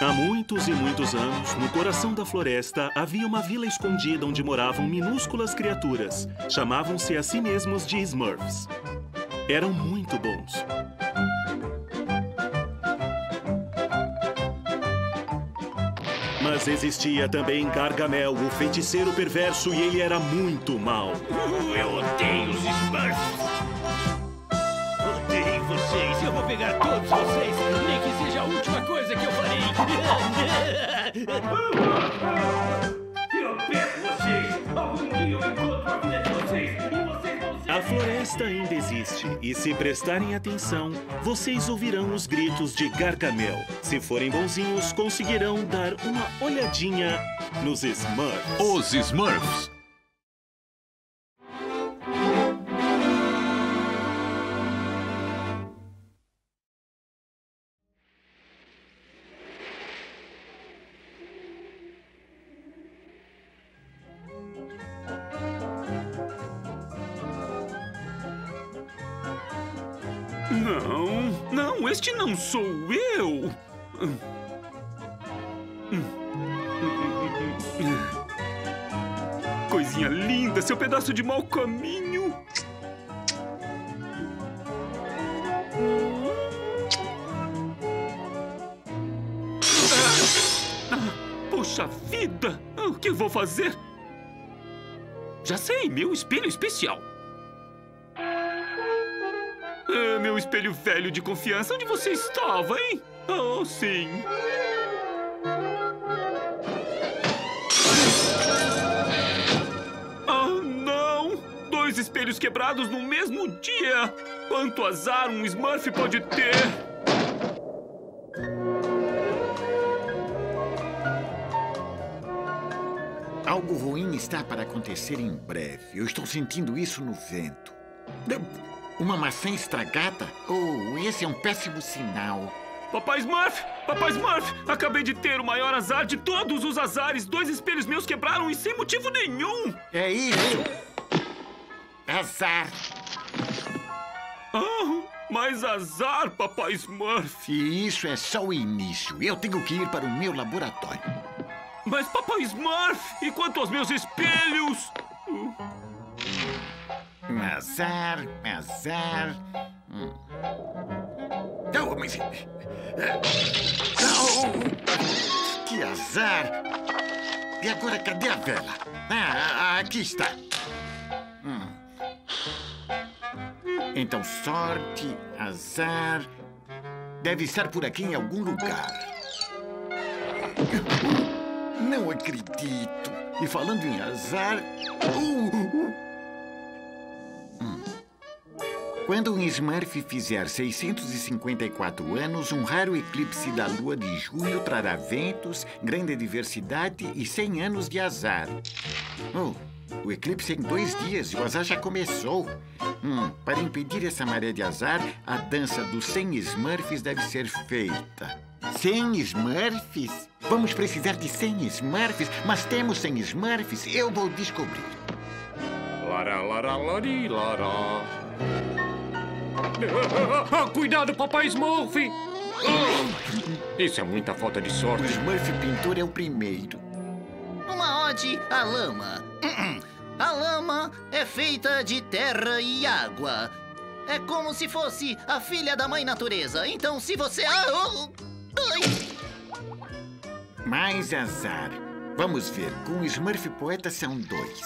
Há muitos e muitos anos, no coração da floresta, havia uma vila escondida onde moravam minúsculas criaturas. Chamavam-se a si mesmos de Smurfs. Eram muito bons. Mas existia também Gargamel, o feiticeiro perverso, e ele era muito mau. Eu odeio os Smurfs! Pegar todos vocês, nem que seja a última coisa que eu farei! eu pego vocês! Algum dia eu encontro a vida de vocês e vocês vão ser... A floresta ainda existe, e se prestarem atenção, vocês ouvirão os gritos de Gargamel. Se forem bonzinhos, conseguirão dar uma olhadinha nos Smurfs. Os Smurfs. Sou eu. Coisinha linda, seu pedaço de mau caminho. Poxa vida! O que vou fazer? Já sei, meu espelho especial. Espelho velho de confiança, onde você estava, hein? Oh, sim. Oh, não! Dois espelhos quebrados no mesmo dia! Quanto azar um Smurf pode ter! Algo ruim está para acontecer em breve. Eu estou sentindo isso no vento. Uma maçã estragada? Oh, esse é um péssimo sinal. Papai Smurf! Papai Smurf! Acabei de ter o maior azar de todos os azares! Dois espelhos meus quebraram e sem motivo nenhum! É isso! Azar! Ah, mais azar, Papai Smurf! E isso é só o início. Eu tenho que ir para o meu laboratório. Mas, Papai Smurf, e quanto aos meus espelhos? Azar, azar. Hum. Oh, mas... Oh, que azar! E agora, cadê a vela? Ah, aqui está. Hum. Então, sorte, azar... Deve estar por aqui em algum lugar. Não acredito. E falando em azar... Uh, uh. Quando um Smurf fizer 654 anos, um raro eclipse da lua de junho trará ventos, grande diversidade e 100 anos de azar. Oh, o eclipse é em dois dias e o azar já começou. Hum, para impedir essa maré de azar, a dança dos 100 Smurfs deve ser feita. 100 Smurfs? Vamos precisar de 100 Smurfs, mas temos 100 Smurfs. Eu vou descobrir. Lara, lara, lari, lara. Ah, cuidado, papai Smurf! Ah, Isso é muita falta de O sorte. Smurf pintor é o primeiro. Uma ode à lama. A lama é feita de terra e água. É como se fosse a filha da mãe natureza. Então, se você. Ah, oh, ai. Mais azar. Vamos ver, com o Smurf poeta são dois.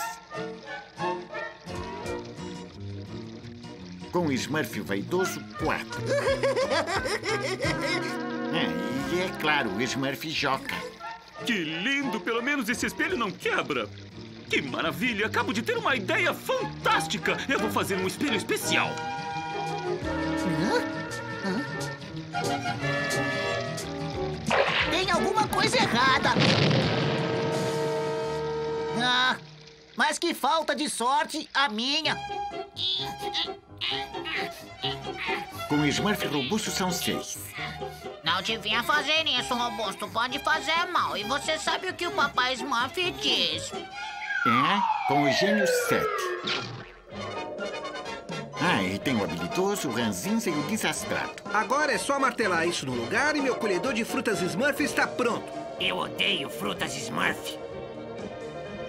Com o Smurf vaidoso, quatro. É, e é claro, o Smurf joca. Que lindo! Pelo menos esse espelho não quebra! Que maravilha! Acabo de ter uma ideia fantástica! Eu vou fazer um espelho especial! Tem alguma coisa errada. Ah, mas que falta de sorte a minha. Com o Smurf robusto são seis. Não devia fazer isso, robusto. Pode fazer mal. E você sabe o que o papai Smurf diz. É, com o gênio sete. Ah, e tem o habilidoso, o ranzinza e o desastrado. Agora é só martelar isso no lugar e meu colhedor de frutas Smurf está pronto. Eu odeio frutas Smurf.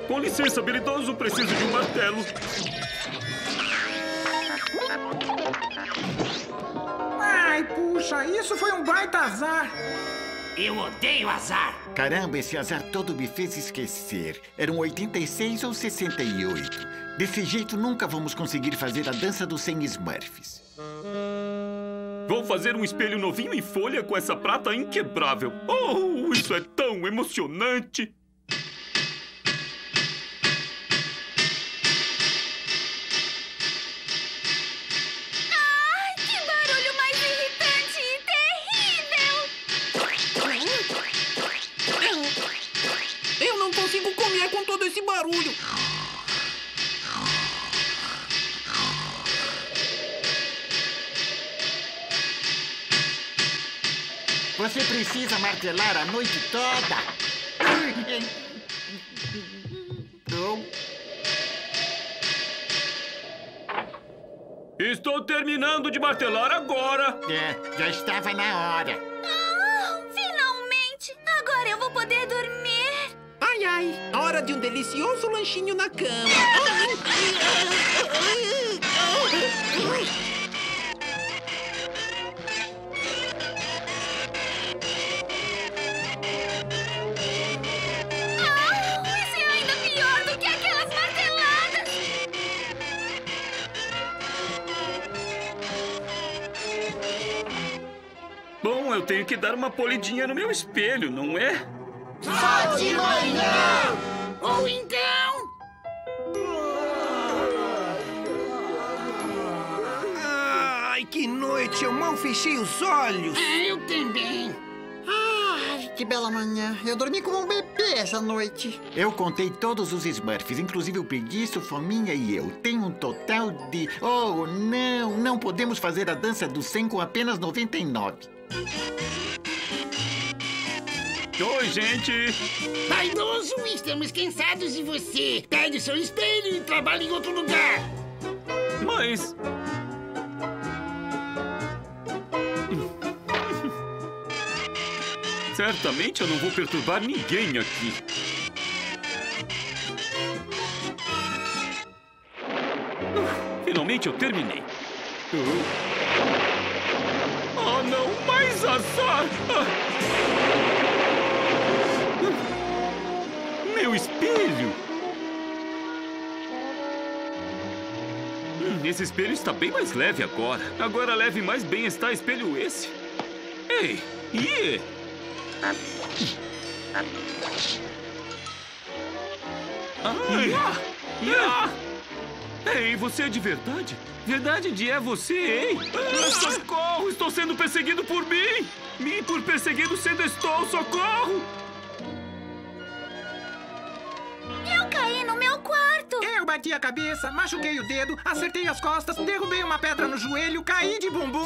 Com licença, habilidoso, preciso de um martelo. Ai, puxa, isso foi um baita azar. Eu odeio azar. Caramba, esse azar todo me fez esquecer. Eram 86 ou 68. Desse jeito nunca vamos conseguir fazer a dança dos 100 Smurfs. Vou fazer um espelho novinho em folha com essa prata inquebrável. Oh, isso é tão emocionante! Você precisa martelar a noite toda. Não. Estou terminando de martelar agora. É, já estava na hora. Ah, finalmente! Agora eu vou poder dormir! Ai, ai, hora de um delicioso lanchinho na cama. eu tenho que dar uma polidinha no meu espelho, não é? Só de manhã! Ou então... Ai, que noite! Eu mal fechei os olhos. Eu também. Ai, que bela manhã. Eu dormi como um bebê essa noite. Eu contei todos os Smurfs, inclusive o Preguiço, Fominha e eu. Tem um total de... Oh, não! Não podemos fazer a dança do 100 com apenas 99. Oi, gente! Vaidoso, estamos cansados de você. Pegue seu espelho e trabalhe em outro lugar. Mas. Certamente eu não vou perturbar ninguém aqui. Finalmente eu terminei. Oh, Ah. Meu espelho! Hum, esse espelho está bem mais leve agora. Agora leve mais bem está espelho esse. Ei, e Ai. Ah. Ei, você é de verdade? Verdade de é você, hein? Ah, socorro! Estou sendo perseguido por mim! Me por perseguido sendo estou, socorro! Eu caí no meu quarto! Eu bati a cabeça, machuquei o dedo, acertei as costas, derrubei uma pedra no joelho, caí de bumbum.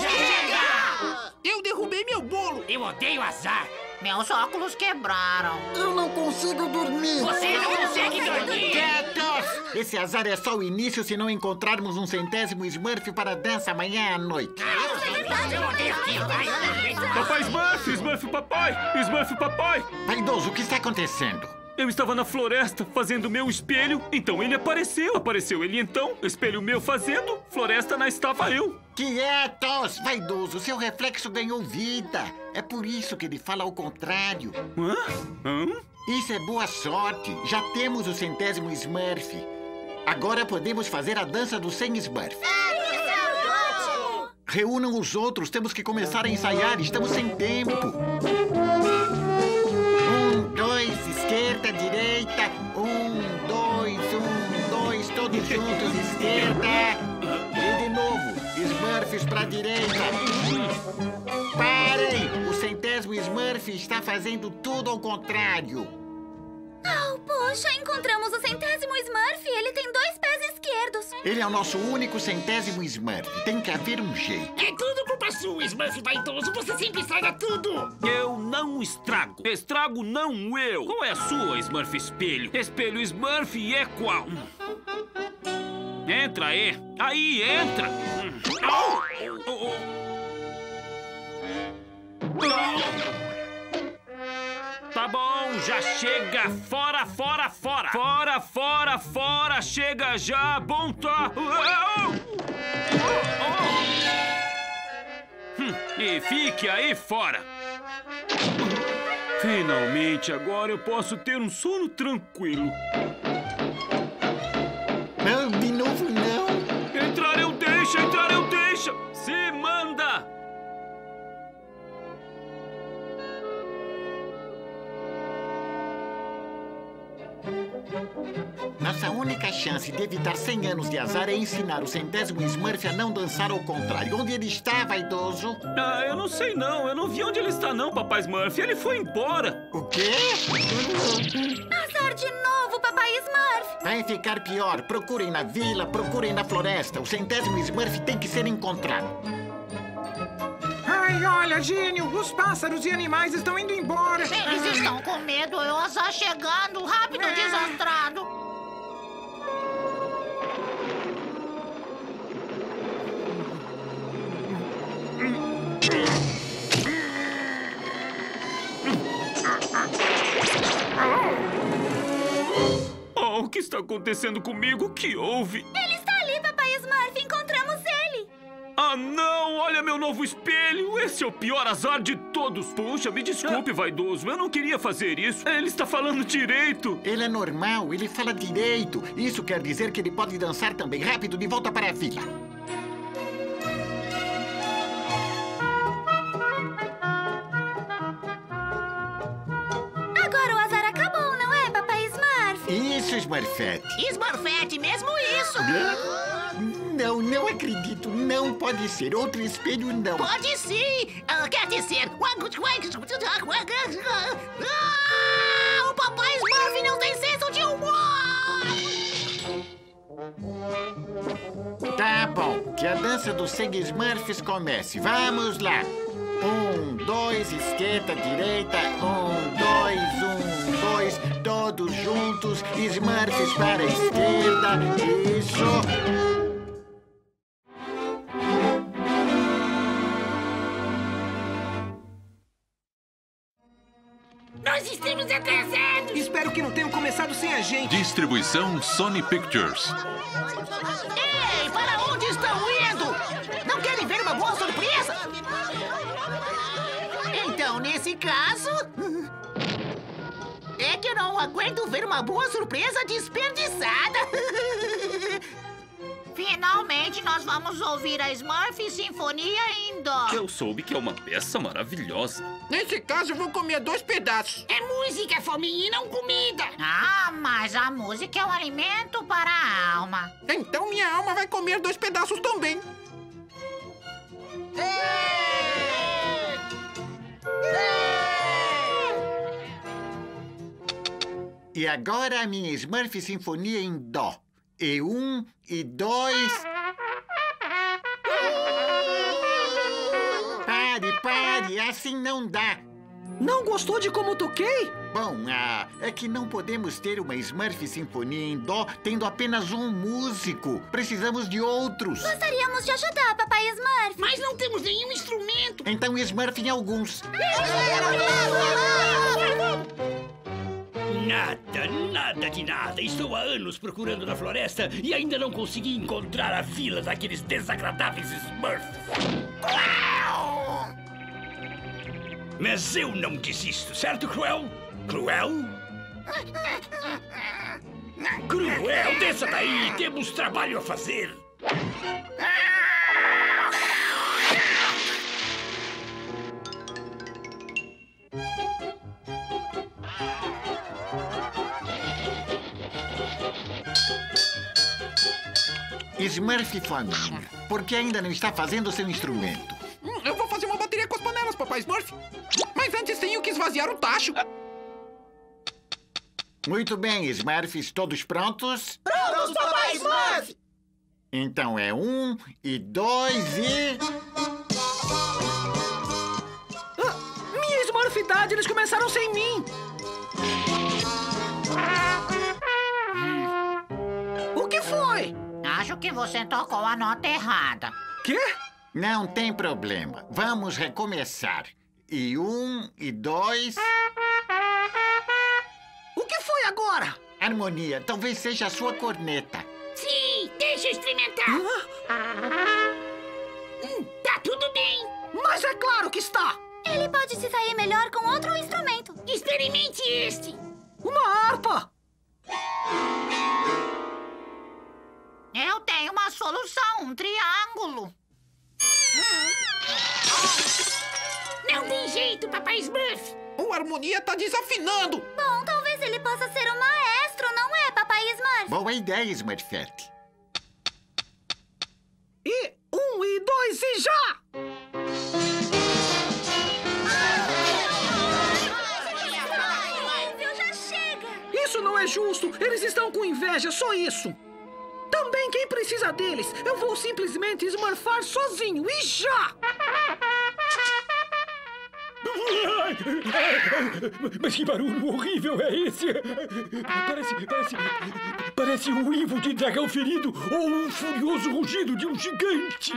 Eu derrubei meu bolo. Eu odeio azar. Meus óculos quebraram. Eu não consigo dormir. Você não consegue dormir. Quietos! Esse azar é só o início se não encontrarmos um centésimo Smurf para a dança amanhã à noite. Eu odeio aquilo. Ai, Papai Smurf! Smurf papai! Smurf papai! Vaidoso, o que está acontecendo? Eu estava na floresta fazendo meu espelho, então ele apareceu. Apareceu ele então, espelho meu fazendo, floresta na estava eu. Quietos! Vaidoso, seu reflexo ganhou vida. É por isso que ele fala ao contrário. Hã? Hã? Isso é boa sorte. Já temos o centésimo Smurf. Agora podemos fazer a dança dos 100 Smurf. Reúnam os outros, temos que começar a ensaiar, estamos sem tempo. Juntos, esquerda. E de novo, Smurfs pra direita. Parem! O centésimo Smurf está fazendo tudo ao contrário. Oh, poxa, encontramos o centésimo Smurf e ele tem dois pés esquerdos. Ele é o nosso único centésimo Smurf. Tem que haver um jeito. É tudo culpa sua, Smurf vaidoso. Você sempre estraga tudo. Eu não estrago. Estrago não eu. Qual é a sua, Smurf Espelho? Espelho Smurf é qual? Entra aí. Aí, entra. Hum. Tá bom, já chega! Fora, fora, fora! Fora, fora, fora! Chega já! Bom tá! Au! Oh! Hum, E fique aí fora! Finalmente, agora eu posso ter um sono tranquilo. Não, de novo não. Entrar eu deixa, entrar Nossa única chance de evitar 100 anos de azar é ensinar o centésimo Smurf a não dançar ao contrário. Onde ele está, vaidoso? Ah, eu não sei não. Eu não vi onde ele está não, papai Smurf. Ele foi embora. O quê? Azar de novo, papai Smurf. Vai ficar pior. Procurem na vila, procurem na floresta. O centésimo Smurf tem que ser encontrado. Ai, olha, gênio, os pássaros e animais estão indo embora. Eles estão com medo, é o azar chegando, rápido, desastrado. Oh, o que está acontecendo comigo? O que houve? Ele Ah, não! Olha meu novo espelho! Esse é o pior azar de todos! Puxa, me desculpe, vaidoso. Eu não queria fazer isso. Ele está falando direito. Ele é normal, ele fala direito. Isso quer dizer que ele pode dançar também. Rápido, de volta para a vila. Agora o azar acabou, não é, papai Smurf? Isso, Smurfette. Smurfette, mesmo isso. Não, não acredito. Não pode ser. Outro espelho, não. Pode sim. Ah, quer dizer... Ah, o papai Smurf não tem senso de humor. Tá bom. Que a dança dos Seg Smurfs comece. Vamos lá. Um, dois, esquerda, direita. Um, dois, um, dois. Todos juntos. Smurfs para a esquerda. Isso. Nós estamos atrasados! Espero que não tenham começado sem a gente. Distribuição Sony Pictures. Ei, para onde estão indo? Não querem ver uma boa surpresa? Então, nesse caso... É que eu não aguento ver uma boa surpresa desperdiçada. Finalmente, nós vamos ouvir a Smurf Sinfonia em Dó. Eu soube que é uma peça maravilhosa. Nesse caso, eu vou comer dois pedaços. É música, fominha, e não comida! Ah, mas a música é um alimento para a alma. Então minha alma vai comer dois pedaços também. E agora a minha Smurf Sinfonia em Dó. E um, e dois. Pare, pare, assim não dá. Não gostou de como toquei? Bom, ah, é que não podemos ter uma Smurf Sinfonia em Dó tendo apenas um músico. Precisamos de outros. Gostaríamos de ajudar, papai Smurf. Mas não temos nenhum instrumento! Então Smurf em alguns. Nada, nada de nada. Estou há anos procurando na floresta e ainda não consegui encontrar a vila daqueles desagradáveis Smurfs. Mas eu não desisto, certo, Cruel? Cruel? Cruel, desça daí! Temos trabalho a fazer! Smurf Flaminga, por que ainda não está fazendo seu instrumento? Hum, eu vou fazer uma bateria com as panelas, papai Smurf. Mas antes tenho que esvaziar o tacho. Muito bem, Smurfs, todos prontos? Prontos, papai Smurf! Então é um, e dois, e... Ah, minha Smurfidade, eles começaram sem mim. Que você tocou a nota errada. Quê? Não tem problema. Vamos recomeçar. E um, e dois. O que foi agora? Harmonia, talvez seja a sua corneta. Sim, deixa eu experimentar. Hum, tá tudo bem. Mas é claro que está. Ele pode se sair melhor com outro instrumento. Experimente este. Uma harpa. Eu tenho uma solução, um triângulo. Não tem jeito, papai Smurf. O Harmonia tá desafinando. Bom, talvez ele possa ser um maestro, não é, papai Smurf? Boa ideia, Smurfette. E um, e dois, e já! Viu, já chega. Isso não é justo. Eles estão com inveja, só isso. Também quem precisa deles? Eu vou simplesmente esmorfar sozinho e já! Mas que barulho horrível é esse? Parece, parece, parece um uivo de dragão ferido ou um furioso rugido de um gigante.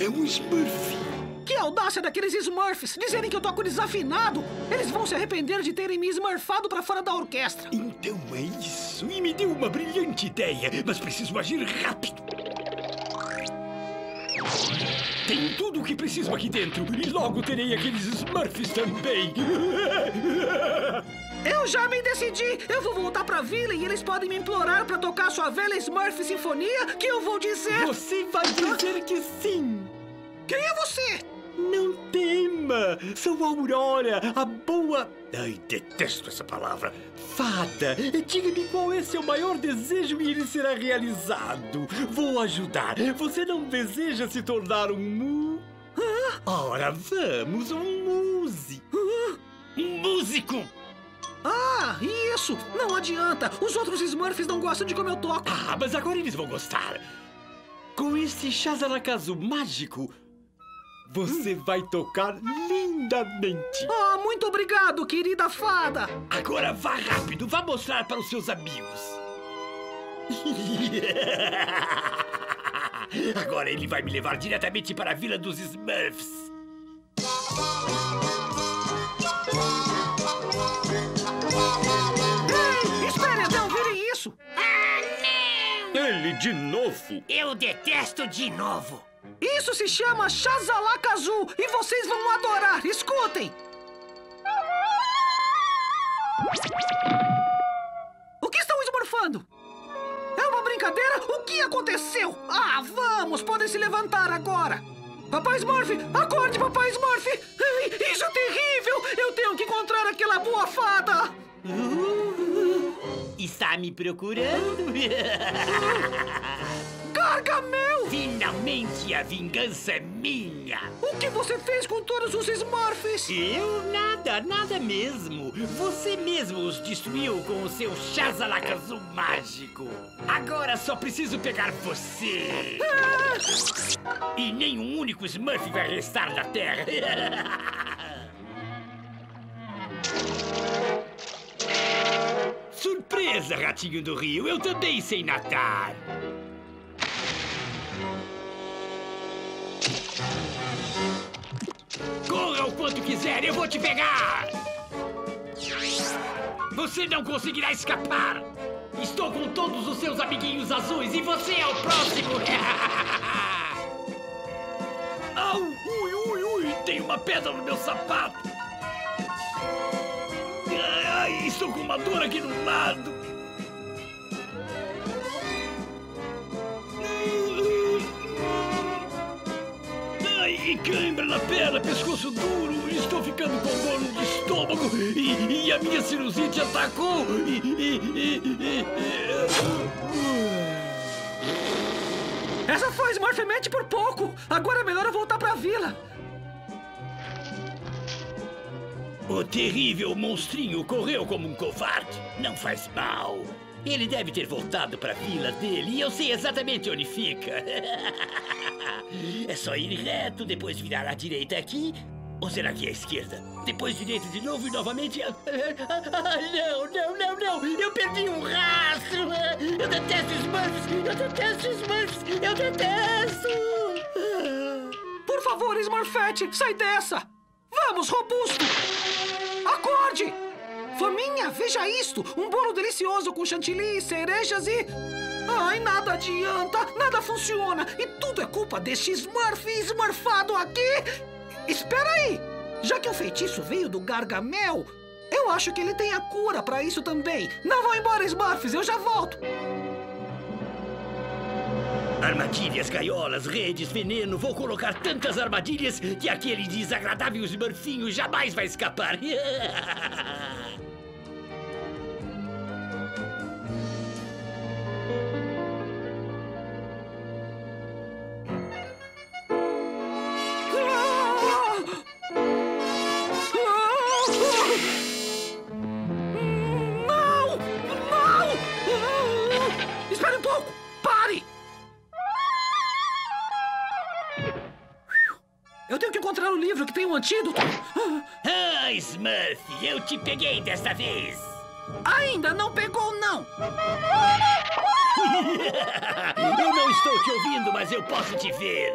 É um Smurf. Que audácia daqueles Smurfs dizerem que eu toco desafinado! Eles vão se arrepender de terem me esmurfado pra fora da orquestra. Então é isso. E me deu uma brilhante ideia, mas preciso agir rápido. Tenho tudo o que preciso aqui dentro e logo terei aqueles Smurfs também. Eu já me decidi! Eu vou voltar pra vila e eles podem me implorar pra tocar sua velha Smurf Sinfonia que eu vou dizer... Você vai dizer que sim. Quem é você? Não tema! Sou a Aurora, a boa. Ai, detesto essa palavra. Fada, diga-me qual é seu maior desejo e ele será realizado. Vou ajudar. Você não deseja se tornar um mu? Ora, vamos, um músico. Um músico! Ah, isso! Não adianta! Os outros Smurfs não gostam de como eu toco. Ah, mas agora eles vão gostar. Com esse Shazarakazu mágico, você vai tocar lindamente. Ah, muito obrigado, querida fada! Agora vá rápido, vá mostrar para os seus amigos. Agora ele vai me levar diretamente para a vila dos Smurfs. Ei, espere até ouvirem isso! Ele de novo. Eu detesto de novo. Isso se chama Shazalakazu e vocês vão adorar! Escutem! O que estão esmorfando? É uma brincadeira? O que aconteceu? Ah, vamos! Podem se levantar agora! Papai Smurf! Acorde, Papai Smurf! Isso é terrível! Eu tenho que encontrar aquela boa fada! Está me procurando? Gargamel! Finalmente a vingança é minha! O que você fez com todos os Smurfs? Eu nada, nada mesmo. Você mesmo os destruiu com o seu Shazalakazu mágico. Agora só preciso pegar você. E nenhum único Smurf vai restar na Terra. Surpresa, ratinho do rio. Eu também sei nadar. Corra o quanto quiser, eu vou te pegar! Você não conseguirá escapar! Estou com todos os seus amiguinhos azuis e você é o próximo! Au! Ui, ui, ui! Tem uma pedra no meu sapato! Ai, estou com uma dor aqui no lado! Ai, e cãibra na perna, pescoço duro, estou ficando com dor no estômago e, e a minha sinusite atacou e... e, Essa foi Smurfmente por pouco! Agora é melhor eu voltar pra vila! O terrível monstrinho correu como um covarde. Não faz mal. Ele deve ter voltado para a vila dele e eu sei exatamente onde fica. É só ir reto, depois virar à direita aqui. Ou será que é a esquerda? Depois direita de novo e novamente. Ah, não, não, não, não! Eu perdi um rastro! Eu detesto Smurfs! Eu detesto Smurfs! Eu detesto! Por favor, Smurfette, sai dessa! Vamos, robusto! Acorde! Faminha, veja isto! Um bolo delicioso com chantilly, cerejas e... Ai, nada adianta, nada funciona. E tudo é culpa deste Smurf esmurfado aqui. Espera aí! Já que o feitiço veio do Gargamel, eu acho que ele tem a cura pra isso também. Não vão embora, Smurfs, eu já volto. Armadilhas, gaiolas, redes, veneno. Vou colocar tantas armadilhas que aquele desagradável Smurfinho jamais vai escapar. livro que tem um antídoto. Ah, Smurf, eu te peguei desta vez. Ainda não pegou, não! eu não estou te ouvindo, mas eu posso te ver.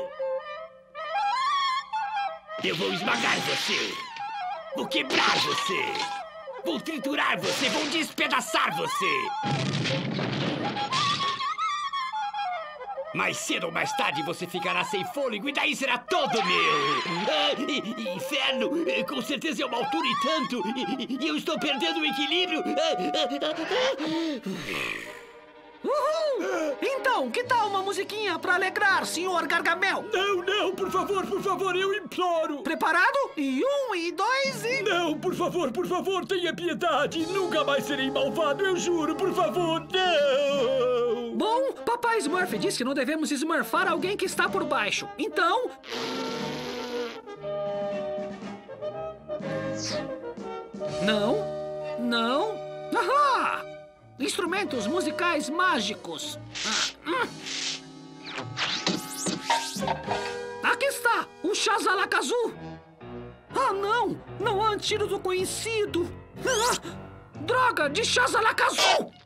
Eu vou esmagar você. Vou quebrar você. Vou triturar você. Vou despedaçar você. Mais cedo ou mais tarde você ficará sem fôlego e daí será todo meu! Ah, e- inferno! Com certeza é uma altura e tanto! E, e eu estou perdendo o equilíbrio! Ah, ah, Uhul! Então, que tal uma musiquinha pra alegrar, senhor Gargamel? Não, não, por favor, por favor, eu imploro! Preparado? E um, e dois, e... Não, por favor, por favor, tenha piedade! Nunca mais serei malvado, eu juro, por favor, não! Bom, papai Smurf diz que não devemos smurfar alguém que está por baixo. Então... Não, não... Ahá! Instrumentos musicais mágicos. Ah, hum. Aqui está, o Shazalakazu. Ah, não! Não há antídoto conhecido. Ah, droga de Shazalakazu!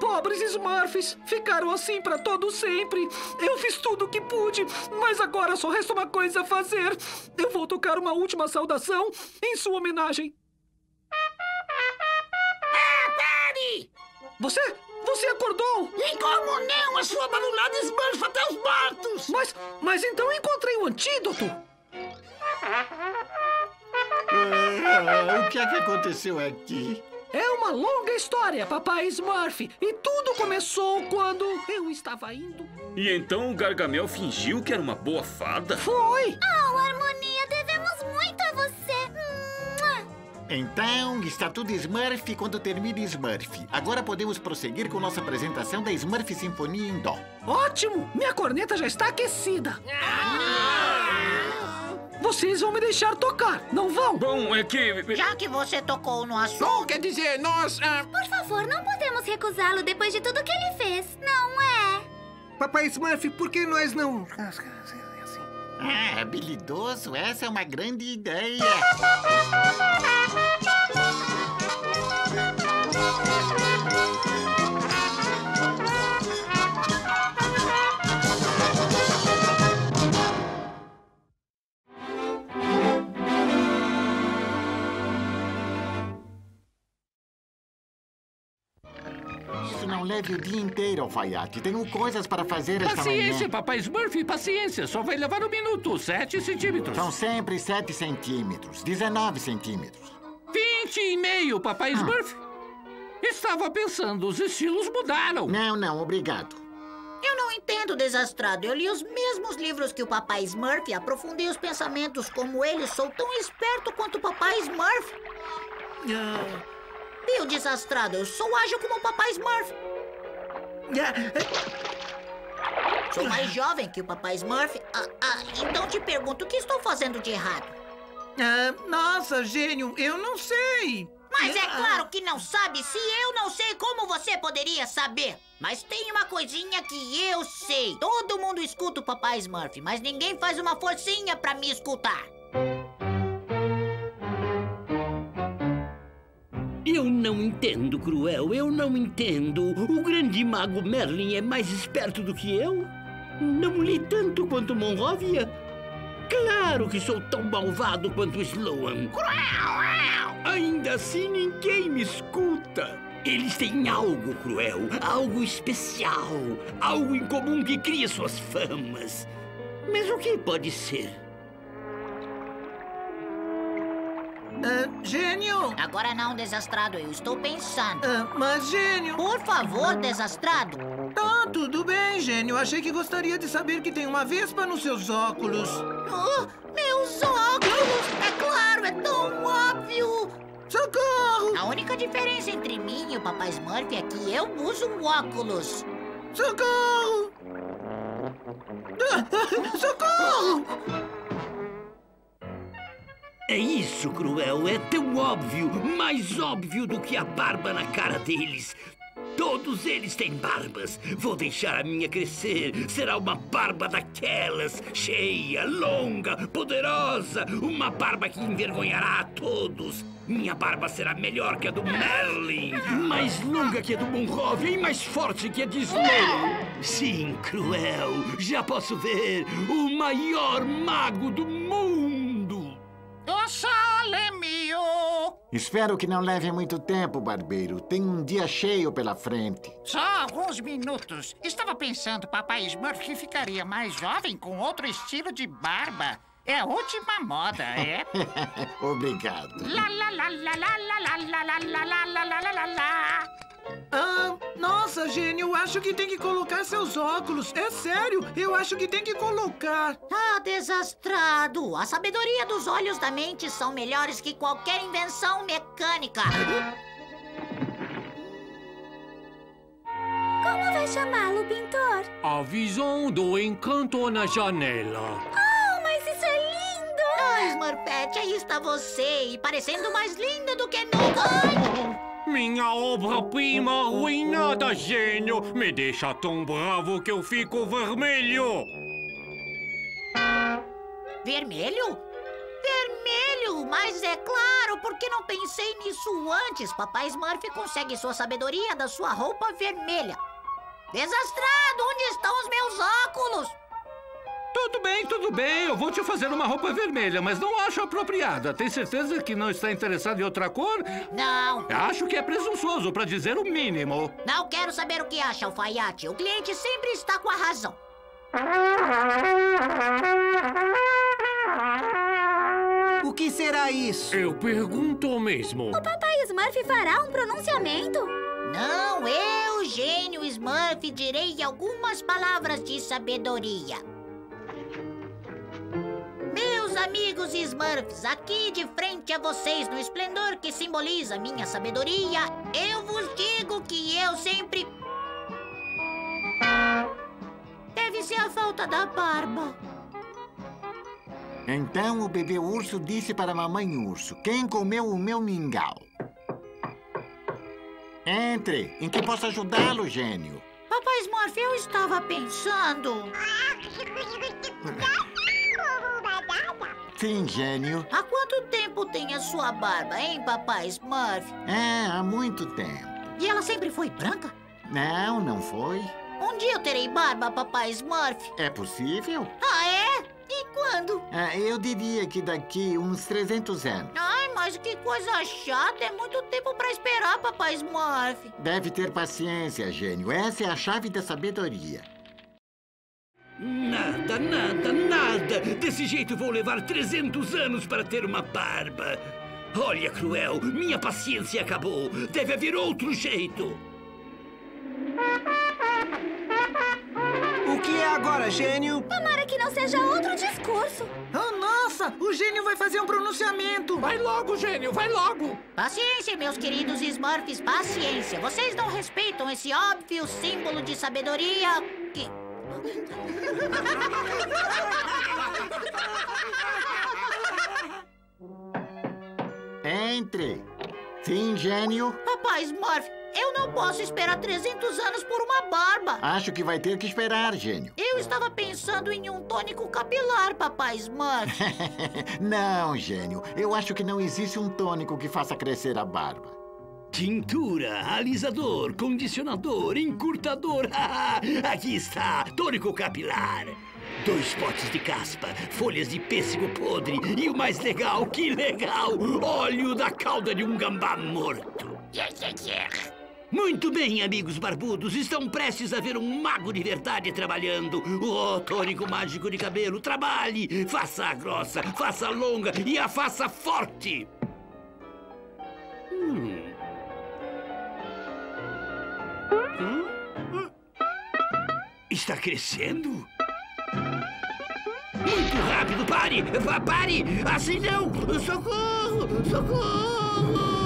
Pobres Smurfs, ficaram assim para todo sempre. Eu fiz tudo o que pude, mas agora só resta uma coisa a fazer. Eu vou tocar uma última saudação em sua homenagem. Ah, pare! Você? Você acordou? E como não? A sua balulada esmanfa até os mortos! Mas, mas então eu encontrei o antídoto. Ah, o que é que aconteceu aqui? É uma longa história, papai Smurf. E tudo começou quando eu estava indo. E então o Gargamel fingiu que era uma boa fada? Foi! Oh, Harmonia, devemos muito a você. Então, está tudo Smurf quando termina Smurf. Agora podemos prosseguir com nossa apresentação da Smurf Sinfonia em Dó. Ótimo! Minha corneta já está aquecida. Vocês vão me deixar tocar, não vão? Bom, é que. Já que você tocou no assunto. Bom, quer dizer, nós. ah, Por favor, não podemos recusá-lo depois de tudo que ele fez, não é? Papai Smurf, por que nós não... Ah, habilidoso, essa é uma grande ideia. não leve o dia inteiro, alfaiate. Tenho coisas para fazer esta Paciência, manhã. papai Smurf, paciência. Só vai levar um minuto, sete centímetros. São sempre 7 centímetros, 19 centímetros. Vinte e meio, papai Smurf. Estava pensando, os estilos mudaram. Não, não, obrigado. Eu não entendo, desastrado. Eu li os mesmos livros que o papai Smurf e aprofundei os pensamentos. Como ele, sou tão esperto quanto o papai Smurf. E o desastrado, eu sou ágil como o papai Smurf. Sou mais jovem que o papai Smurf. Ah, ah, então te pergunto, o que estou fazendo de errado? Ah, nossa, gênio, eu não sei. Mas é claro que não sabe. Se eu não sei, como você poderia saber? Mas tem uma coisinha que eu sei. Todo mundo escuta o Papai Smurf, mas ninguém faz uma forcinha pra me escutar. Eu não entendo, Cruel, eu não entendo. O grande mago Merlin é mais esperto do que eu? Não li tanto quanto Monrovia? Claro que sou tão malvado quanto Sloan. Cruel! Ainda assim, ninguém me escuta. Eles têm algo cruel, algo especial, algo em comum que cria suas famas. Mas o que pode ser? Ah, gênio! Agora não, desastrado, eu estou pensando. Ah, mas, gênio! Por favor, desastrado. Tá, tudo bem, gênio. Achei que gostaria de saber que tem uma vespa nos seus óculos. Oh, meus óculos! É claro, é tão óbvio! Socorro! A única diferença entre mim e o Papai Smurf é que eu uso óculos. Socorro! Ah, socorro! É isso, Cruel. É tão óbvio, mais óbvio do que a barba na cara deles. Todos eles têm barbas. Vou deixar a minha crescer. Será uma barba daquelas, cheia, longa, poderosa. Uma barba que envergonhará a todos. Minha barba será melhor que a do Merlin. Mais longa que a do Monrovia e mais forte que a de Sloan. Sim, Cruel. Já posso ver o maior mago do mundo. O sol é meu! Espero que não leve muito tempo, barbeiro. Tem um dia cheio pela frente. Só alguns minutos. Estava pensando, papai Smurf ficaria mais jovem com outro estilo de barba. É a última moda, é? Obrigado. Lá, lá, lá, lá, lá, lá, lá, lá, lá, lá, lá, lá, lá, lá. Ah, nossa, gênio, eu acho que tem que colocar seus óculos. É sério, eu acho que tem que colocar. Ah, desastrado! A sabedoria dos olhos da mente são melhores que qualquer invenção mecânica. Como vai chamá-lo, pintor? A visão do encanto na janela. Oh, mas isso é lindo! Ah, Smurfette, aí está você, e parecendo mais linda do que nunca. Ai! Minha obra-prima arruinada, gênio! Me deixa tão bravo que eu fico vermelho! Vermelho? Vermelho! Mas é claro, por que não pensei nisso antes? Papai Smurf consegue sua sabedoria da sua roupa vermelha. Desastrado! Onde estão os meus óculos? Tudo bem, tudo bem. Eu vou te fazer uma roupa vermelha, mas não acho apropriada. Tem certeza que não está interessado em outra cor? Não. Acho que é presunçoso, para dizer o mínimo. Não quero saber o que acha, alfaiate. O cliente sempre está com a razão. O que será isso? Eu pergunto mesmo. O papai Smurf fará um pronunciamento? Não, eu, gênio Smurf, direi algumas palavras de sabedoria. Amigos Smurfs, aqui de frente a vocês, no esplendor que simboliza minha sabedoria, eu vos digo que eu sempre. Deve ser a falta da barba. Então o bebê urso disse para a mamãe urso: Quem comeu o meu mingau? Entre. Em que posso ajudá-lo, gênio? Papai Smurf, eu estava pensando. Sim, gênio. Há quanto tempo tem a sua barba, hein, papai Smurf? É, há muito tempo. E ela sempre foi branca? Não, não foi. Um dia eu terei barba, papai Smurf. É possível? Ah, é? E quando? Ah, eu diria que daqui uns 300 anos. Ai, mas que coisa chata. É muito tempo pra esperar, papai Smurf. Deve ter paciência, gênio. Essa é a chave da sabedoria. Nada, nada, nada. Desse jeito vou levar 300 anos para ter uma barba. Olha, Cruel, minha paciência acabou. Deve haver outro jeito. O que é agora, gênio? Tomara que não seja outro discurso. Oh, nossa! O gênio vai fazer um pronunciamento. Vai logo, gênio, vai logo. Paciência, meus queridos Smurfs, paciência. Vocês não respeitam esse óbvio símbolo de sabedoria que... Entre. Sim, gênio. Papai Smurf, eu não posso esperar 300 anos por uma barba. Acho que vai ter que esperar, gênio. Eu estava pensando em um tônico capilar, papai Smurf. não, gênio. Eu acho que não existe um tônico que faça crescer a barba. Tintura, alisador, condicionador, encurtador. Aqui está, tônico capilar. Dois potes de caspa, folhas de pêssego podre e o mais legal, que legal, óleo da cauda de um gambá morto. Muito bem, amigos barbudos, estão prestes a ver um mago de verdade trabalhando. O tônico mágico de cabelo, trabalhe! Faça a grossa, faça a longa e a faça forte! Está crescendo? Muito rápido, pare! Pare! Assim não! Socorro! Socorro!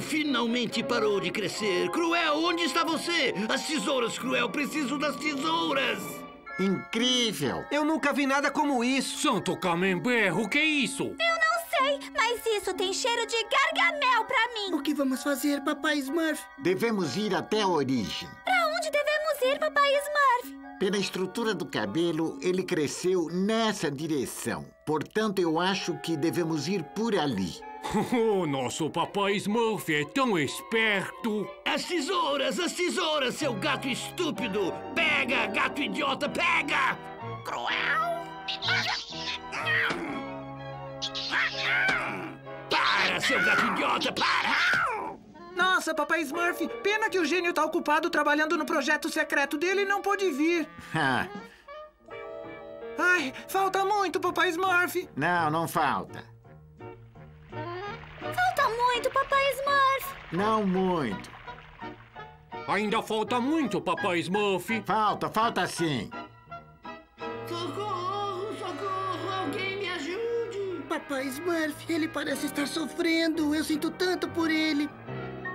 Finalmente parou de crescer! Cruel, onde está você? As tesouras, Cruel! Preciso das tesouras! Incrível! Eu nunca vi nada como isso! Santo Camembert, o que é isso? Eu não sei, mas isso tem cheiro de gargamel pra mim! O que vamos fazer, papai Smurf? Devemos ir até a origem. Pra onde devemos ir, papai Smurf? Pela estrutura do cabelo, ele cresceu nessa direção. Portanto, eu acho que devemos ir por ali. Oh, nosso papai Smurf é tão esperto. As tesouras, as tesouras, seu gato estúpido! Pega, gato idiota, pega! Cruel! Para, seu gato idiota, para! Nossa, papai Smurf, pena que o gênio tá ocupado trabalhando no projeto secreto dele e não pôde vir. Ai, falta muito, papai Smurf. Não, não falta. Falta muito, papai Smurf. Não muito. Ainda falta muito, papai Smurf. Falta, falta sim. Socorro, socorro, alguém me ajude. Papai Smurf, ele parece estar sofrendo. Eu sinto tanto por ele.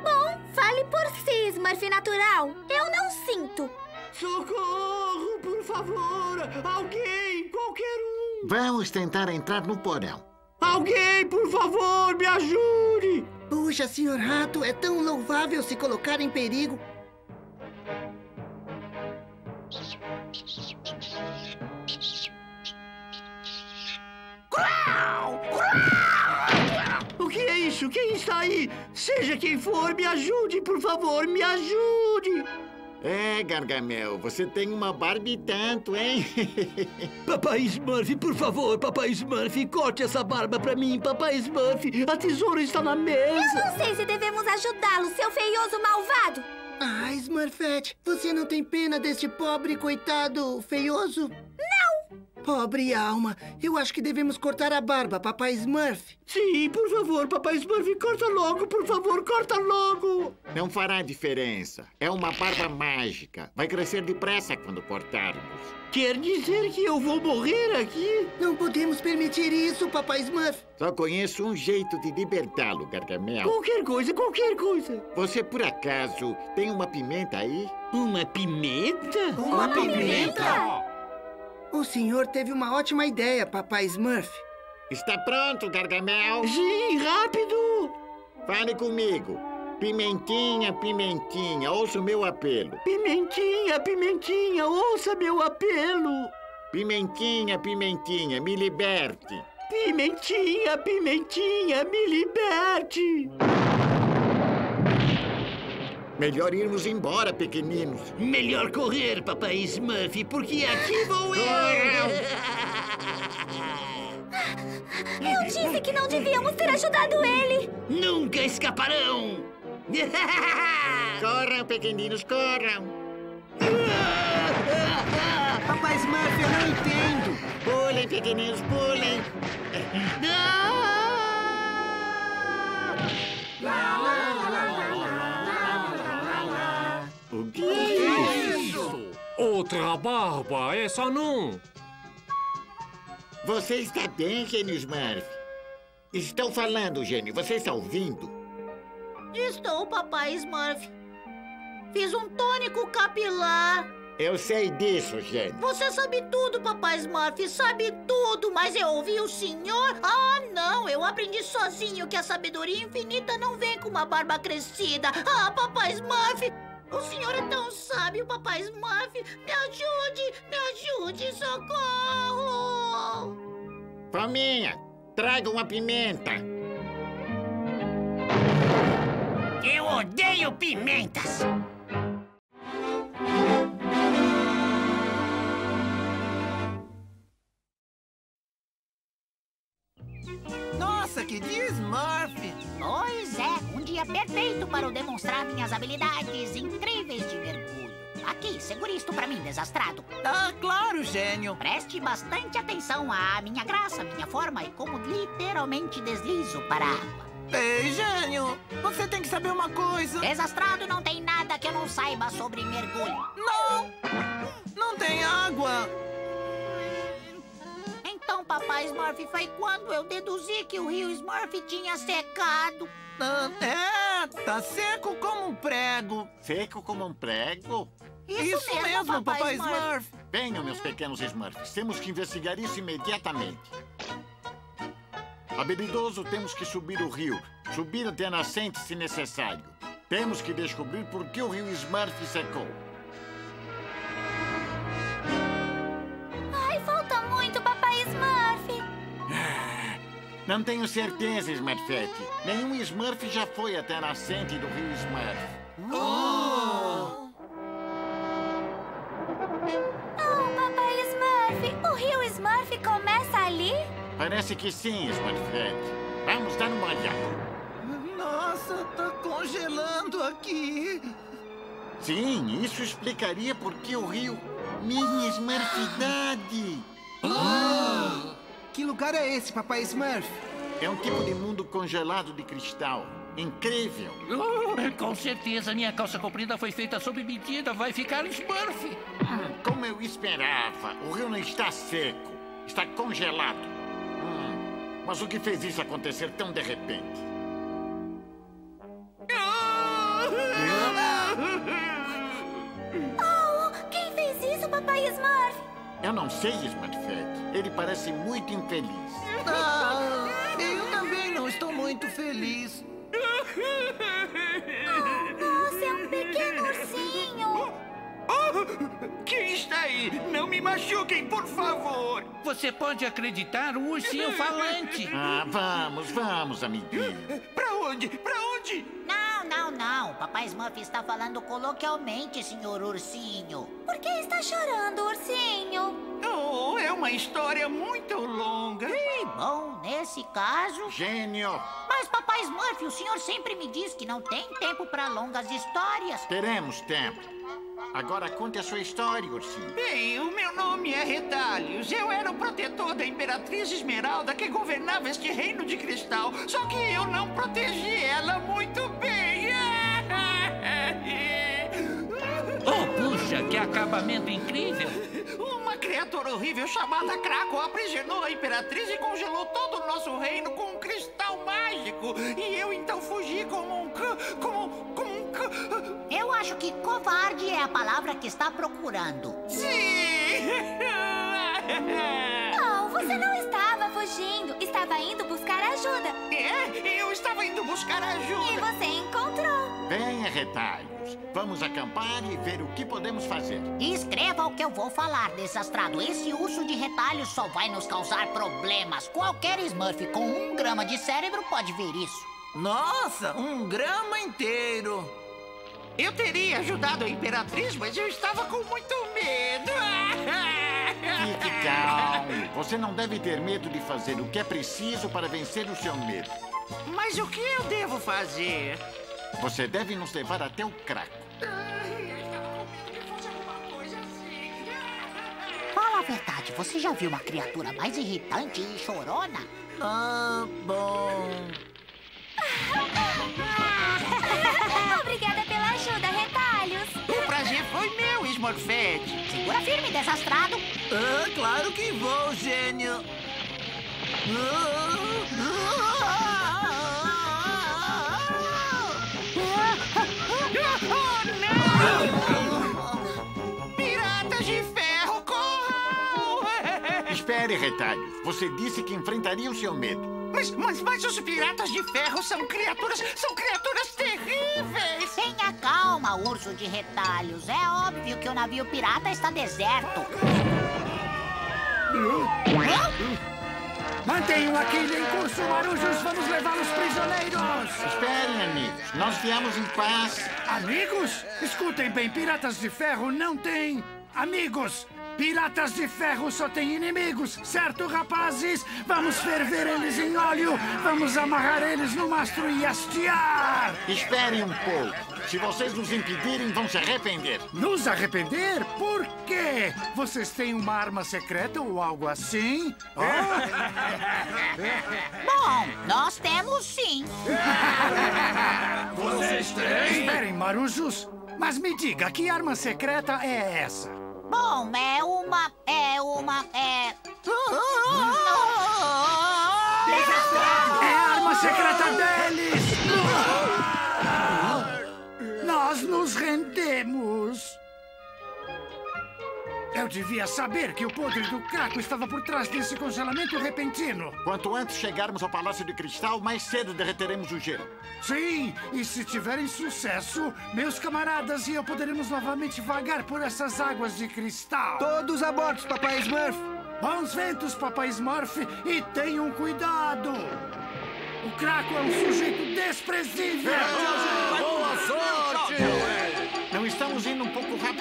Bom, fale por si, Smurf natural. Eu não sinto. Socorro, por favor! Alguém, qualquer um! Vamos tentar entrar no porão. Alguém, por favor, me ajude! Puxa, senhor rato, é tão louvável se colocar em perigo. O que é isso? Quem está aí? Seja quem for, me ajude, por favor, me ajude! É, Gargamel, você tem uma barba e tanto, hein? papai Smurf, por favor, papai Smurf, corte essa barba pra mim, papai Smurf. A tesoura está na mesa. Eu não sei se devemos ajudá-lo, seu feioso malvado. Ah, Smurfette, você não tem pena deste pobre coitado feioso? Pobre alma, eu acho que devemos cortar a barba, papai Smurf. Sim, por favor, papai Smurf, corta logo, por favor, corta logo. Não fará diferença. É uma barba mágica. Vai crescer depressa quando cortarmos. Quer dizer que eu vou morrer aqui? Não podemos permitir isso, papai Smurf. Só conheço um jeito de libertá-lo, Gargamel. Qualquer coisa, qualquer coisa. Você, por acaso, tem uma pimenta aí? Uma pimenta? Uma, uma pimenta? pimenta? O senhor teve uma ótima ideia, papai Smurf. Está pronto, Gargamel? Sim, rápido! Fale comigo. Pimentinha, pimentinha, ouça o meu apelo. Pimentinha, pimentinha, ouça meu apelo. Pimentinha, pimentinha, me liberte. Pimentinha, pimentinha, me liberte. Melhor irmos embora, pequeninos. Melhor correr, papai Smurf, porque aqui vou eu. Eu disse que não devíamos ter ajudado ele. Nunca escaparão. corram, pequeninos, corram. Papai Smurf, eu não entendo. Pulem, pequeninos, pulem. O Outra barba, essa não. Você está bem, Gênio Smurf? Estou falando, gênio. Você está ouvindo? Estou, papai Smurf. Fiz um tônico capilar. Eu sei disso, gênio. Você sabe tudo, papai Smurf, sabe tudo, mas eu ouvi o senhor? Ah, não, eu aprendi sozinho que a sabedoria infinita não vem com uma barba crescida. Ah, papai Smurf, o senhor é tão sábio, papai Smurf. Me ajude, me ajude, socorro! Fominha, traga uma pimenta. Eu odeio pimentas! Nossa, que dia Smurf! Pois é, um dia perfeito para eu demonstrar minhas habilidades incríveis de mergulho. Aqui, segure isto pra mim, desastrado. Ah, claro, gênio. Preste bastante atenção à minha graça, minha forma e como literalmente deslizo para a água. Ei, gênio, você tem que saber uma coisa. Desastrado não tem nada que eu não saiba sobre mergulho. Não! Não tem água! Papai Smurf, foi quando eu deduzi que o rio Smurf tinha secado. Ah, é, tá seco como um prego. Seco como um prego? Isso, Isso mesmo, papai Smurf. Venham, meus pequenos Smurfs. Temos que investigar isso imediatamente. Habilidoso, temos que subir o rio. Subir até a nascente, se necessário. Temos que descobrir por que o rio Smurf secou. Não tenho certeza, Smurfette. Nenhum Smurf já foi até a nascente do rio Smurf. Oh! Oh, papai Smurf, o rio Smurf começa ali? Parece que sim, Smurfette. Vamos dar uma olhada. Nossa, tá congelando aqui. Sim, isso explicaria por que o rio... Minha Smurfidade! Que lugar é esse, papai Smurf? É um tipo de mundo congelado de cristal. Incrível! Com certeza, minha calça comprida foi feita sob medida. Vai ficar Smurf. Hum, como eu esperava, o rio não está seco. Está congelado. Hum, mas o que fez isso acontecer tão de repente? Oh, quem fez isso, papai Smurf? Eu não sei, Smurfette. Ele parece muito infeliz. Ah, eu também não estou muito feliz. Oh, nossa, é um pequeno ursinho. Oh, quem está aí? Não me machuquem, por favor! Você pode acreditar, um ursinho falante. Ah, vamos, vamos, amiguinho. Pra onde? Pra onde? Não. Papai Smurf está falando coloquialmente, senhor ursinho. Por que está chorando, ursinho? Oh, é uma história muito longa. E, bom, nesse caso... Gênio! Mas, papai Smurf, o senhor sempre me diz que não tem tempo para longas histórias. Teremos tempo. Agora conte a sua história, ursinho. Bem, o meu nome é Retalhos. Eu era o protetor da Imperatriz Esmeralda que governava este reino de cristal. Só que eu não protegi ela muito que acabamento incrível! Uma criatura horrível chamada Krakow aprisionou a Imperatriz e congelou todo o nosso reino com um cristal mágico. E eu então fugi como um cã, como, como um cã. Eu acho que covarde é a palavra que está procurando. Sim! Oh, você não estava fugindo. Estava indo buscar ajuda. É, eu estava indo buscar ajuda. E você encontrou. Venha, retalhos. Vamos acampar e ver o que podemos fazer. Escreva o que eu vou falar, desastrado. Esse urso de retalhos só vai nos causar problemas. Qualquer Smurf com um grama de cérebro pode ver isso. Nossa, um grama inteiro. Eu teria ajudado a Imperatriz, mas eu estava com muito medo. Fique calmo. Você não deve ter medo de fazer o que é preciso para vencer o seu medo. Mas o que eu devo fazer? Você deve nos levar até o Craco. Fala a verdade, você já viu uma criatura mais irritante e chorona? Ah, bom. Obrigada pela ajuda, retalhos. O prazer foi meu, Smurfette. Segura firme, desastrado. Ah, claro que vou, gênio! Piratas de ferro, corral! Espere, retalhos. Você disse que enfrentaria o seu medo. Mas, mas, mas os piratas de ferro são criaturas, são criaturas terríveis! Tenha calma, urso de retalhos. É óbvio que o navio pirata está deserto. Mantenham aquele em curso, marujos! Vamos levá-los prisioneiros! Esperem, amigos. Nós viemos em paz. Amigos? Escutem bem, piratas de ferro não têm amigos! Piratas de ferro só têm inimigos, certo, rapazes? Vamos ferver eles em óleo, vamos amarrar eles no mastro e hastear! Esperem um pouco. Se vocês nos impedirem, vão se arrepender. Nos arrepender? Por quê? Vocês têm uma arma secreta ou algo assim? Oh. Bom, nós temos sim. Vocês têm? Esperem, marujos. Mas me diga, que arma secreta é essa? Bom, é uma. É uma. É. É a arma secreta deles! Nós nos rendemos! Eu devia saber que o podre do Caco estava por trás desse congelamento repentino. Quanto antes chegarmos ao Palácio de Cristal, mais cedo derreteremos o gelo. Sim, e se tiverem sucesso, meus camaradas e eu poderemos novamente vagar por essas águas de cristal. Todos a bordo, Papai Smurf. Bons ventos, Papai Smurf, e tenham cuidado. O Craco é um sujeito desprezível. Boa sorte! Não estamos indo um pouco rápido?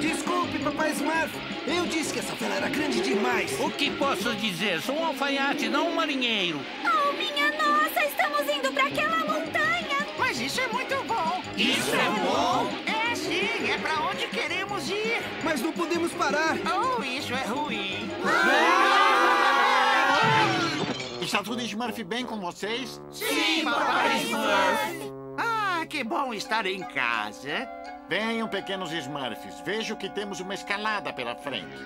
Desculpe, Papai Smurf. Eu disse que essa vela era grande demais. O que posso dizer? Sou um alfaiate, não um marinheiro. Oh, minha nossa! Estamos indo para aquela montanha! Mas isso é muito bom! Isso é bom? É sim, é para onde queremos ir! Mas não podemos parar! Oh, isso é ruim! Está tudo Smurf bem com vocês? Sim, Papai Smurf! Que bom estar em casa! Venham, pequenos Smurfs. Vejo que temos uma escalada pela frente.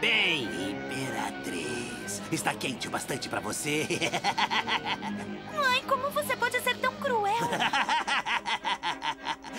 Bem, Imperatriz, está quente o bastante para você? Mãe, como você pode ser tão cruel?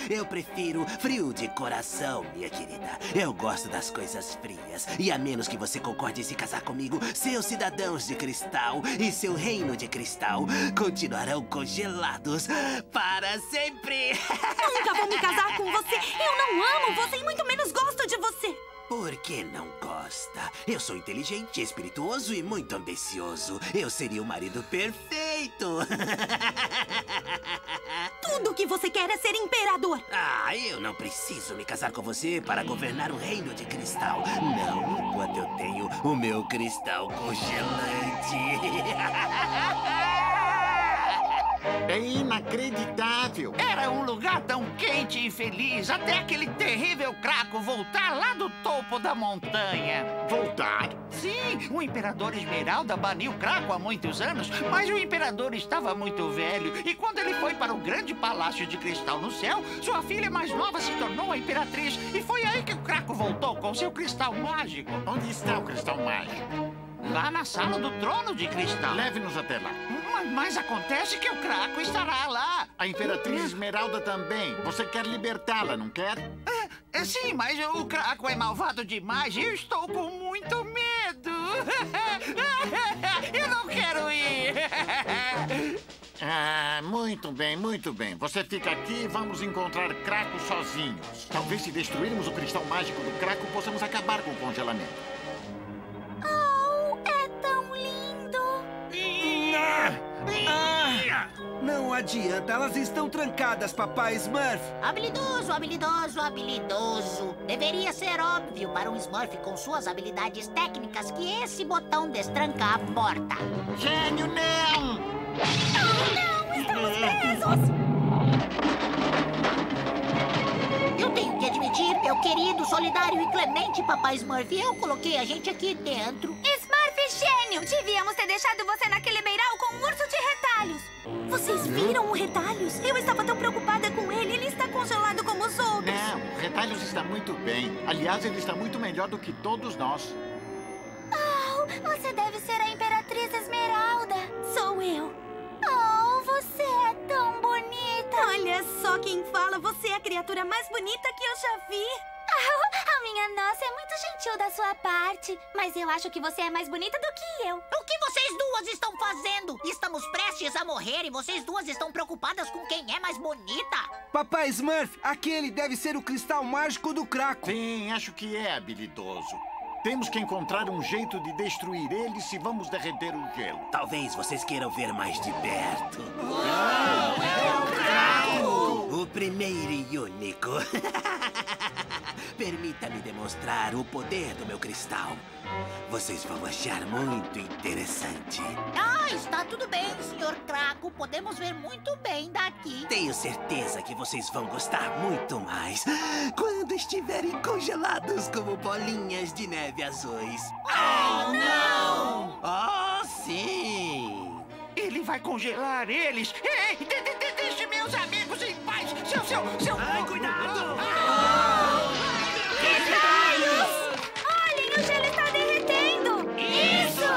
Eu prefiro frio de coração, minha querida. Eu gosto das coisas frias. E a menos que você concorde em se casar comigo, seus cidadãos de cristal e seu reino de cristal continuarão congelados para sempre. Nunca vou me casar com você. Eu não amo você e muito menos gosto de você. Por que não gosta? Eu sou inteligente, espirituoso e muito ambicioso. Eu seria o marido perfeito. Tudo o que você quer é ser imperador. Ah, eu não preciso me casar com você para governar o reino de cristal. Não, enquanto eu tenho o meu cristal congelante. É inacreditável! Era um lugar tão quente e feliz até aquele terrível craco voltar lá do topo da montanha. Voltar? Sim, o Imperador Esmeralda baniu o craco há muitos anos, mas o Imperador estava muito velho e quando ele foi para o grande palácio de cristal no céu, sua filha mais nova se tornou a Imperatriz e foi aí que o craco voltou com seu cristal mágico. Onde está o cristal mágico? Lá na sala do trono de cristal. Leve-nos até lá. Mas, mas, acontece que o Craco estará lá. A Imperatriz Esmeralda também. Você quer libertá-la, não quer? É, é, sim, mas o Craco é malvado demais e eu estou com muito medo. eu não quero ir. Ah, muito bem, muito bem. Você fica aqui e vamos encontrar Craco sozinhos. Talvez se destruirmos o cristal mágico do Craco, possamos acabar com o congelamento. Não adianta, elas estão trancadas, papai Smurf. Habilidoso, habilidoso, habilidoso. Deveria ser óbvio para um Smurf com suas habilidades técnicas que esse botão destranca a porta. Gênio, não! Oh, não! Estamos presos! Tenho que admitir, meu querido, solidário e clemente papai Smurf, eu coloquei a gente aqui dentro. Smurf gênio! Devíamos ter deixado você naquele beiral com um urso de retalhos. Vocês viram o Retalhos? Eu estava tão preocupada com ele. Ele está congelado como os outros. Não, o Retalhos está muito bem. Aliás, ele está muito melhor do que todos nós. Oh, você deve criatura mais bonita que eu já vi. Oh, a minha Minha nossa, é muito gentil da sua parte. Mas eu acho que você é mais bonita do que eu. O que vocês duas estão fazendo? Estamos prestes a morrer e vocês duas estão preocupadas com quem é mais bonita. Papai Smurf, aquele deve ser o cristal mágico do Craco. Sim, acho que é habilidoso. Temos que encontrar um jeito de destruir ele se vamos derreter o gelo. Talvez vocês queiram ver mais de perto. O primeiro e único. Permita-me demonstrar o poder do meu cristal. Vocês vão achar muito interessante. Ah, está tudo bem, senhor Craco. Podemos ver muito bem daqui. Tenho certeza que vocês vão gostar muito mais quando estiverem congelados como bolinhas de neve azuis. Oh, não! Oh, sim! Ele vai congelar eles! Ei, de, de, de, deixe meus amigos! Seu, seu, seu... Ai, cuidado! Retalhos! Olhem, o gelo está derretendo! Isso!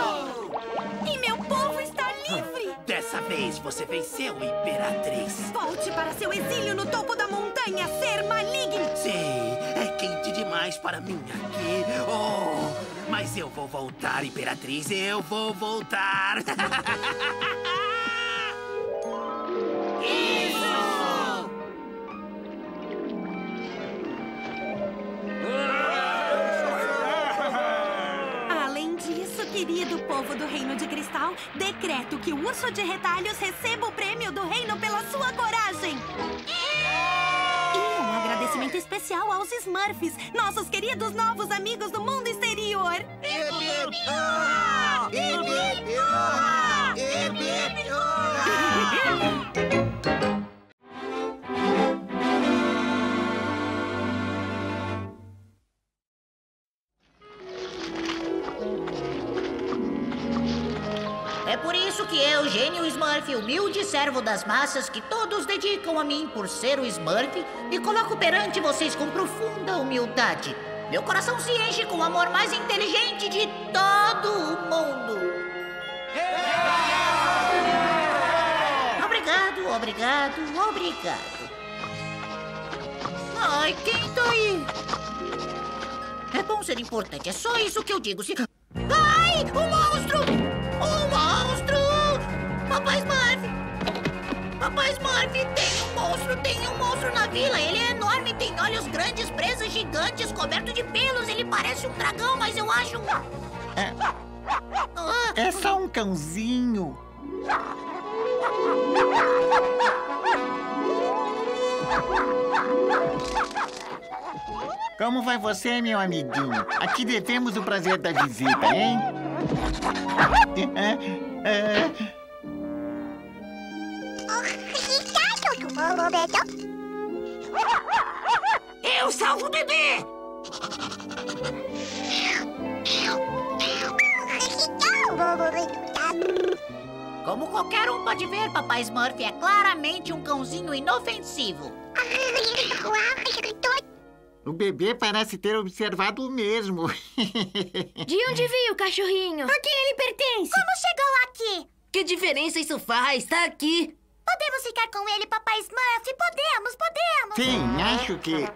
E meu povo está livre! Dessa vez você venceu, Imperatriz. Volte para seu exílio no topo da montanha, ser maligno! Sim, é quente demais para mim aqui. Oh, mas eu vou voltar, Imperatriz, eu vou voltar. Isso! Além disso, querido povo do Reino de Cristal, decreto que o Urso de Retalhos receba o prêmio do reino pela sua coragem. E um agradecimento especial aos Smurfs, nossos queridos novos amigos do mundo exterior. É Smurf, humilde servo das massas que todos dedicam a mim por ser o Smurf, me coloco perante vocês com profunda humildade. Meu coração se enche com o amor mais inteligente de todo o mundo. Obrigado, obrigado, obrigado. Ai, quem tá aí? É bom ser importante, é só isso que eu digo. Se... Ai, um monstro! Papai Smurf, tem um monstro, tem um monstro na vila. Ele é enorme, tem olhos grandes, presas gigantes, coberto de pelos. Ele parece um dragão, mas eu acho... É, Ah, é só um cãozinho. Como vai você, meu amiguinho? Aqui devemos o prazer da visita, hein? É, é, Eu salvo o bebê! Como qualquer um pode ver, Papai Smurf é claramente um cãozinho inofensivo. o bebê parece ter observado o mesmo. De onde veio o cachorrinho? A quem ele pertence? Como chegou aqui? Que diferença isso faz? Tá aqui. Podemos ficar com ele, Papai Smurf? Podemos, podemos! Sim, acho que.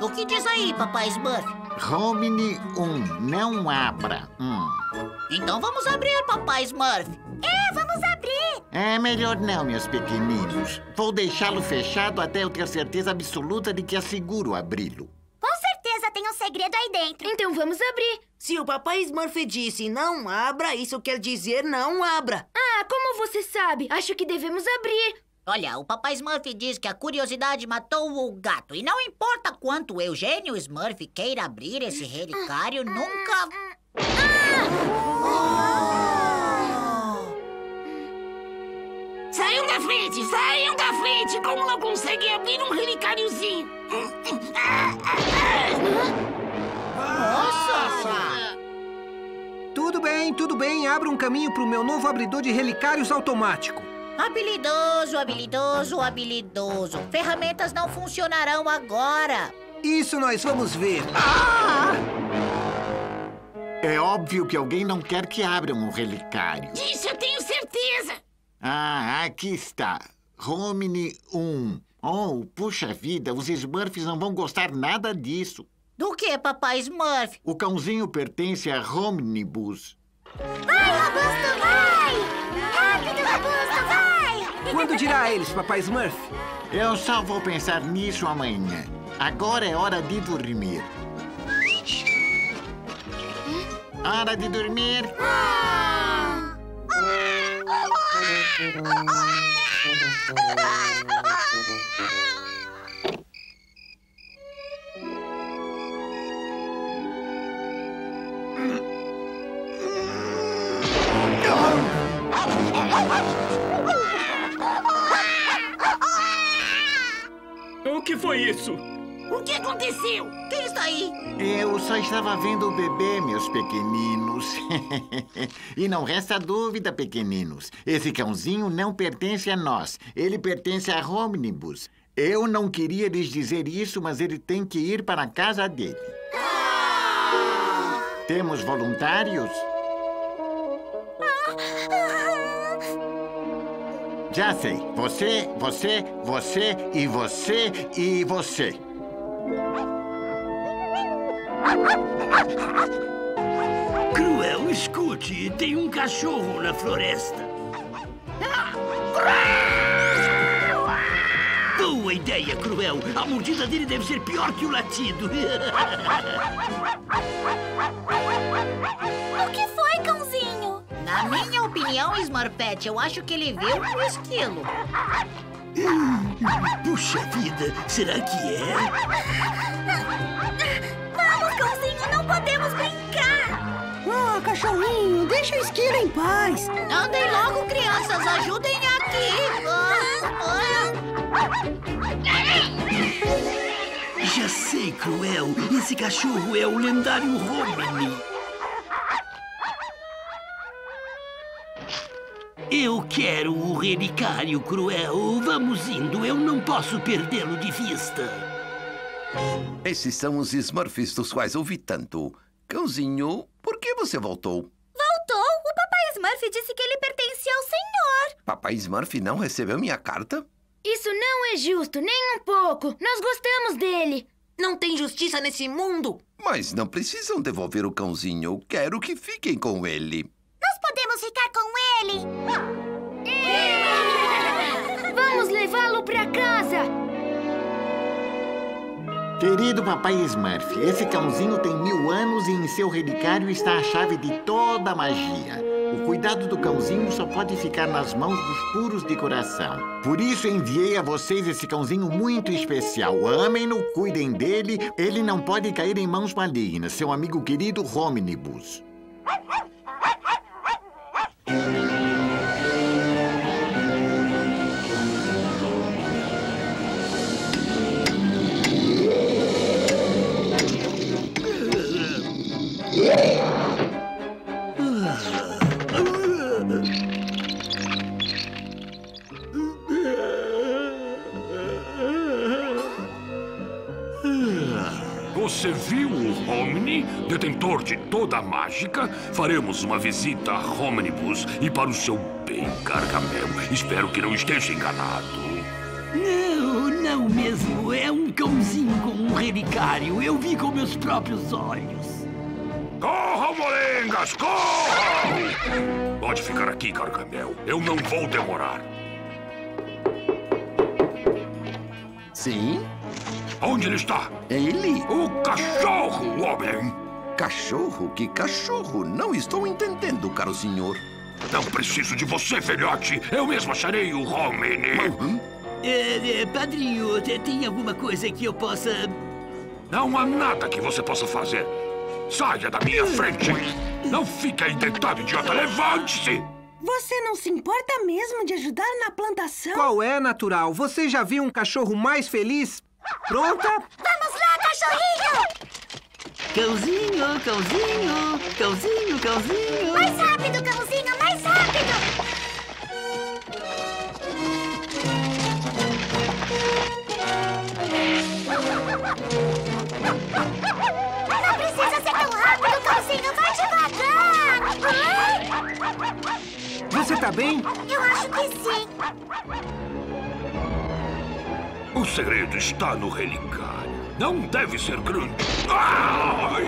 O que diz aí, Papai Smurf? Romine 1, não abra. Hum. Então vamos abrir, Papai Smurf. É, vamos abrir! É melhor não, meus pequeninos. Vou deixá-lo fechado até eu ter certeza absoluta de que é seguro abri-lo. Com certeza tem um segredo aí dentro. Então vamos abrir. Se o papai Smurf disse não abra, isso quer dizer não abra. Ah, como você sabe? Acho que devemos abrir. Olha, o Papai Smurf diz que a curiosidade matou o gato. E não importa quanto Eugênio Smurf queira abrir esse relicário, nunca... Saiam da frente, saiam da frente! Como não conseguem abrir um relicáriozinho? Nossa! Tudo bem, tudo bem. Abra um caminho para o meu novo abridor de relicários automático. Habilidoso, habilidoso, habilidoso. Ferramentas não funcionarão agora. Isso nós vamos ver. É óbvio que alguém não quer que abram o relicário. Disso eu tenho certeza. Ah, aqui está. Romney 1. Oh, puxa vida, os Smurfs não vão gostar nada disso. Do que, papai Smurf? O cãozinho pertence a Romnibus. Vai, Robusto, vai! Rápido, Robusto, vai! Quando dirá a eles, papai Smurf? Eu só vou pensar nisso amanhã. Agora é hora de dormir. Hora de dormir. que foi isso? O que aconteceu? Quem está aí? Eu só estava vendo o bebê, meus pequeninos. e não resta dúvida, pequeninos. Esse cãozinho não pertence a nós. Ele pertence a Romnibus. Eu não queria lhes dizer isso, mas ele tem que ir para a casa dele. Temos voluntários? Já sei. Você, você, você e você e você. Cruel, escute, tem um cachorro na floresta. Boa ideia, Cruel. A mordida dele deve ser pior que o latido. O que foi, cãozinho? Na minha opinião, Smurfette, eu acho que ele viu um esquilo. Puxa vida, será que é? Vamos, cãozinho, não podemos brincar! Ah, cachorrinho, deixa o esquilo em paz. Andem logo, crianças, ajudem aqui. Já sei, Cruel. Esse cachorro é o lendário Romney. Eu quero o relicário, Cruel. Vamos indo, eu não posso perdê-lo de vista. Esses são os Smurfs dos quais ouvi tanto. Cãozinho, por que você voltou? Voltou? O papai Smurf disse que ele pertencia ao senhor. Papai Smurf não recebeu minha carta? Isso não é justo, nem um pouco. Nós gostamos dele. Não tem justiça nesse mundo. Mas não precisam devolver o cãozinho. Quero que fiquem com ele. Podemos ficar com ele. Vamos levá-lo para casa. Querido papai Smurf, esse cãozinho tem mil anos e em seu relicário está a chave de toda a magia. O cuidado do cãozinho só pode ficar nas mãos dos puros de coração. Por isso enviei a vocês esse cãozinho muito especial. Amem-no, cuidem dele. Ele não pode cair em mãos malignas. Seu amigo querido Romnibus. Você viu o Romney, detentor de toda a mágica? Faremos uma visita a Romnibus e para o seu bem, Gargamel. Espero que não esteja enganado. Não, não mesmo. É um cãozinho com um relicário. Eu vi com meus próprios olhos. Corram, molengas, corram! Pode ficar aqui, Gargamel. Eu não vou demorar. Sim? Onde ele está? Ele? O cachorro, homem! Cachorro? Que cachorro? Não estou entendendo, caro senhor. Não preciso de você, filhote. Eu mesmo acharei o Romney. É, é, padrinho, te- tem alguma coisa que eu possa... Não há nada que você possa fazer. Saia da minha frente. Não fique aí deitado, idiota. Levante-se. Você não se importa mesmo de ajudar na plantação? Qual é, natural? Você já viu um cachorro mais feliz? Pronta? Vamos lá, cachorrinho! Cãozinho, cãozinho, cãozinho, cãozinho. Mais rápido, cãozinho, mais rápido! Não precisa ser tão rápido, cãozinho. Vai devagar. Você tá bem? Eu acho que sim. O segredo está no relicário. Não deve ser grande. Ai!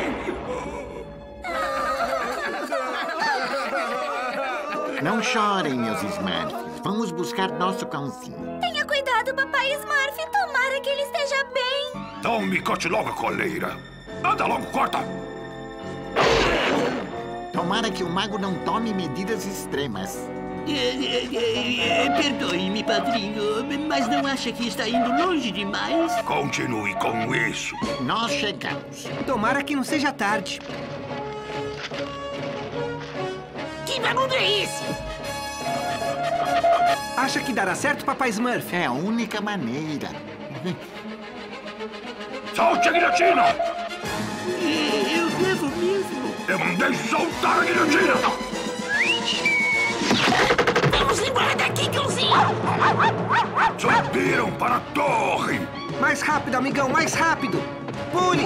Não chorem, meus Smurfs. Vamos buscar nosso cãozinho. Tenha cuidado, papai Smurf. Tomara que ele esteja bem. Então me corte logo a coleira. Anda logo, corta! Tomara que o mago não tome medidas extremas. É, é, é, Perdoe-me, padrinho, mas não acha que está indo longe demais? Continue com isso. Nós chegamos. Tomara que não seja tarde. Que barulho é esse? Acha que dará certo, papai Smurf? É a única maneira. Solte a guilhotina! Eu devo mesmo. Eu mandei soltar a guilhotina! Embora daqui, cãozinho! Subiram para a torre! Mais rápido, amigão, mais rápido! Pule!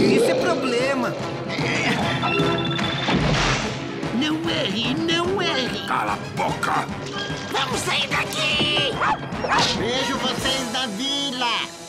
Isso é problema. Não erre, não erre! Cala a boca! Vamos sair daqui! Vejo vocês na vida!